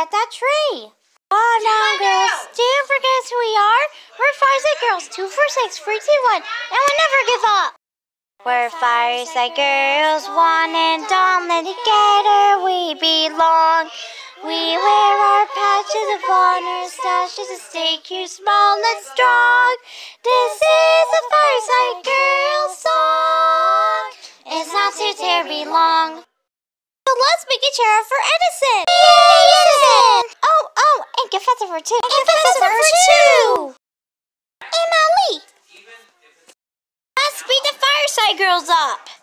forget that tree. Oh, no, girls. Do you forget who we are? We're Fireside Girls, 246 321, and we'll never give up. We're Fireside Girls, one and all, and together we belong. We wear our patches of honor, sashes to stake you small and strong. This is a Fireside Girls song. It's not too terribly long. Let's make a chair for Edison. Yay, Edison! Oh, oh, and Professor for two. And Professor for two. Molly. Let's beat the Fireside Girls up.